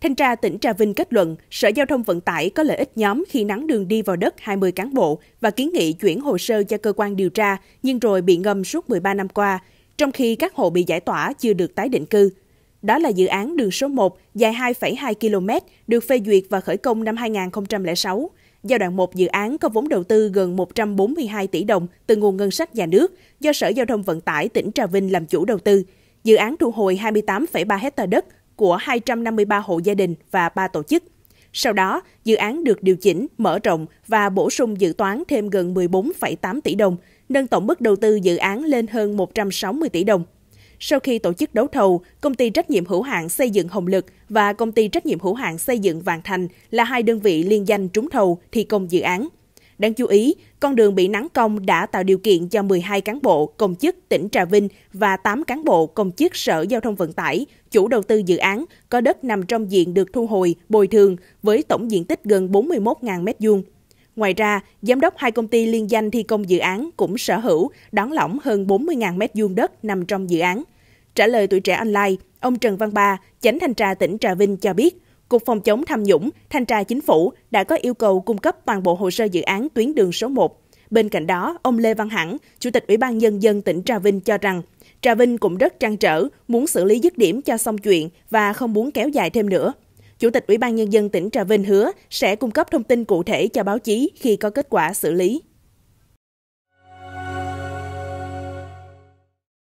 Thanh tra tỉnh Trà Vinh kết luận, Sở Giao thông Vận tải có lợi ích nhóm khi nắn đường đi vào đất 20 cán bộ và kiến nghị chuyển hồ sơ cho cơ quan điều tra, nhưng rồi bị ngâm suốt 13 năm qua, trong khi các hộ bị giải tỏa chưa được tái định cư. Đó là dự án đường số 1 dài 2,2 km được phê duyệt và khởi công năm 2006. Giai đoạn 1 dự án có vốn đầu tư gần 142 tỷ đồng từ nguồn ngân sách nhà nước do Sở Giao thông Vận tải tỉnh Trà Vinh làm chủ đầu tư. Dự án thu hồi 28,3 hecta đất của 253 hộ gia đình và 3 tổ chức. Sau đó, dự án được điều chỉnh, mở rộng và bổ sung dự toán thêm gần 14,8 tỷ đồng, nâng tổng mức đầu tư dự án lên hơn 160 tỷ đồng. Sau khi tổ chức đấu thầu, công ty trách nhiệm hữu hạn xây dựng Hồng Lực và công ty trách nhiệm hữu hạn xây dựng Vàng Thành là hai đơn vị liên danh trúng thầu thi công dự án. Đáng chú ý, con đường bị nắng công đã tạo điều kiện cho 12 cán bộ, công chức tỉnh Trà Vinh và 8 cán bộ, công chức Sở Giao thông Vận tải, chủ đầu tư dự án, có đất nằm trong diện được thu hồi, bồi thường với tổng diện tích gần 41.000 m2. Ngoài ra, giám đốc hai công ty liên danh thi công dự án cũng sở hữu đón lỏng hơn 40.000 m2 đất nằm trong dự án. Trả lời tuổi trẻ online, ông Trần Văn Ba, chánh thanh tra tỉnh Trà Vinh cho biết, Cục Phòng chống tham nhũng, Thanh tra Chính phủ đã có yêu cầu cung cấp toàn bộ hồ sơ dự án tuyến đường số 1. Bên cạnh đó, ông Lê Văn Hẳn, Chủ tịch Ủy ban Nhân dân tỉnh Trà Vinh cho rằng, Trà Vinh cũng rất trăn trở, muốn xử lý dứt điểm cho xong chuyện và không muốn kéo dài thêm nữa. Chủ tịch Ủy ban Nhân dân tỉnh Trà Vinh hứa sẽ cung cấp thông tin cụ thể cho báo chí khi có kết quả xử lý.